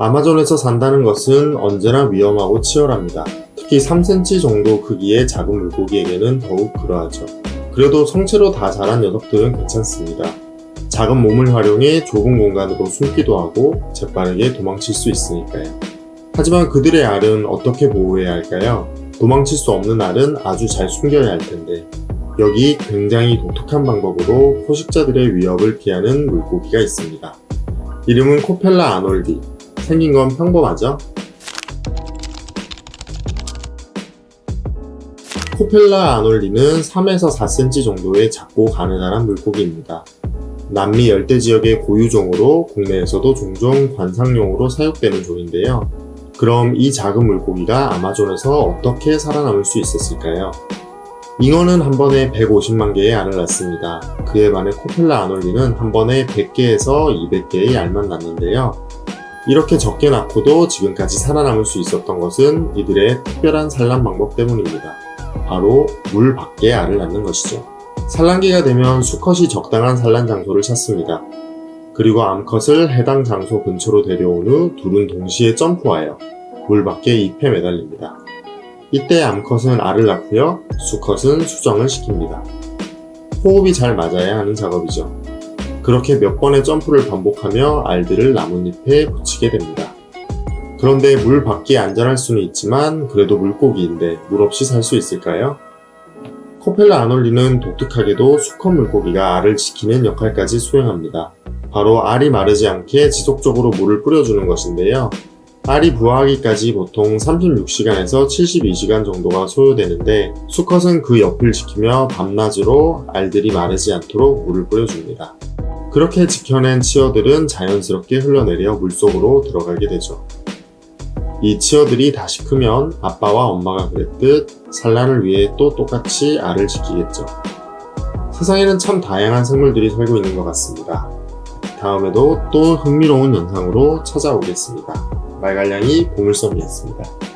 아마존에서 산다는 것은 언제나 위험하고 치열합니다. 특히 3cm 정도 크기의 작은 물고기에게는 더욱 그러하죠. 그래도 성체로 다 자란 녀석들은 괜찮습니다. 작은 몸을 활용해 좁은 공간으로 숨기도 하고 재빠르게 도망칠 수 있으니까요. 하지만 그들의 알은 어떻게 보호해야 할까요? 도망칠 수 없는 알은 아주 잘 숨겨야 할 텐데 여기 굉장히 독특한 방법으로 포식자들의 위협을 피하는 물고기가 있습니다. 이름은 코펠라 아놀디. 생긴 건 평범하죠? 코펠라 아놀디는 3에서 4cm 정도의 작고 가느다란 물고기입니다. 남미 열대 지역의 고유종으로 국내에서도 종종 관상용으로 사육되는 종인데요. 그럼 이 작은 물고기가 아마존에서 어떻게 살아남을 수 있었을까요? 잉어는 한 번에 150만 개의 알을 낳습니다. 그에 반해 코펠라 아놀리는 한 번에 100개에서 200개의 알만 낳는데요. 이렇게 적게 낳고도 지금까지 살아남을 수 있었던 것은 이들의 특별한 산란 방법 때문입니다. 바로 물 밖에 알을 낳는 것이죠. 산란기가 되면 수컷이 적당한 산란 장소를 찾습니다. 그리고 암컷을 해당 장소 근처로 데려온 후 둘은 동시에 점프하여 물 밖에 잎에 매달립니다. 이때 암컷은 알을 낳고요, 수컷은 수정을 시킵니다. 호흡이 잘 맞아야 하는 작업이죠. 그렇게 몇 번의 점프를 반복하며 알들을 나뭇잎에 붙이게 됩니다. 그런데 물 밖에 안전할 수는 있지만 그래도 물고기인데 물 없이 살 수 있을까요? 코펠라 아놀리는 독특하게도 수컷 물고기가 알을 지키는 역할까지 수행합니다. 바로 알이 마르지 않게 지속적으로 물을 뿌려주는 것인데요. 알이 부화하기까지 보통 36시간에서 72시간 정도가 소요되는데 수컷은 그 옆을 지키며 밤낮으로 알들이 마르지 않도록 물을 뿌려줍니다. 그렇게 지켜낸 치어들은 자연스럽게 흘러내려 물속으로 들어가게 되죠. 이 치어들이 다시 크면 아빠와 엄마가 그랬듯 산란을 위해 또 똑같이 알을 지키겠죠. 세상에는 참 다양한 생물들이 살고 있는 것 같습니다. 다음에도 또 흥미로운 영상으로 찾아오겠습니다. 말갈량이 보물섬이었습니다.